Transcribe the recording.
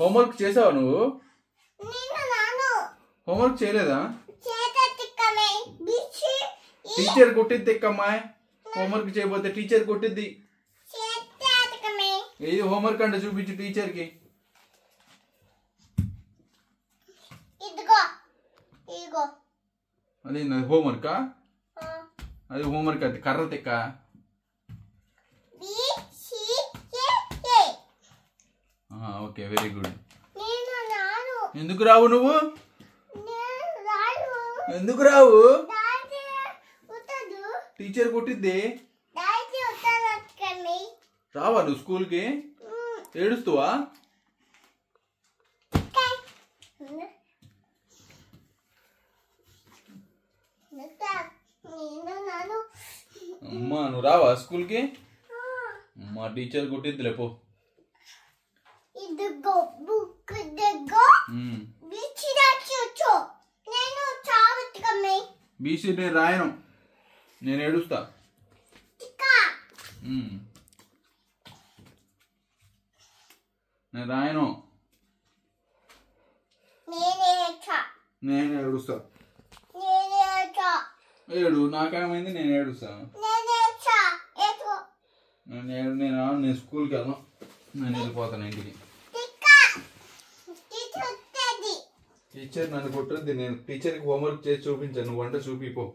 Homework చేసావా నువ్వు? Homework చేయలేదా? టీచర్ కొట్టిద్ది ఎక్కమ్మాయ్? హోంవర్క్ చేయకపోతే టీచర్ కొట్టిద్ది. ఏది హోంవర్క్ అంటే చూపించు టీచర్కి. అది హోంవర్కా? అది హోంవర్క్ అది కర్ర తెక్క. ఓకే వెరీ గుడ్ నేను నాను ఎందుకు రావు నువ్వు నేను రాను ఎందుకు రావు దాటి ఉత్తదు టీచర్ కొట్టిద్ది దాటి ఉత్తదు తిక్కమే రావా నువ్వు స్కూల్కి ఏడుస్తువా నేను నాను అమ్మా నువ్వు రావా స్కూల్కి మా టీచర్ కొట్టిద్దిలే పో ఇదిగో బుక్ ఉమ్. బిచి దాచొచ్చు నేను చావట్టుకమే బీసీ నేను రాయను నేను ఏడుస్తా. నేను రాయను నేనే ఏడుస్తా ఏడు నాకేమైంది నేను ఏడుస్తా నేనే నేను నేను స్కూల్కి వెళ్ళను నేను వెళ్ళిపోతాను ఇంటికి తిక్క తిట్టుతది టీచర్ నన్ను కొట్టద్ది నేను టీచర్కి హోంవర్క్ చేసి చూపించాను. వంట చూపిపో.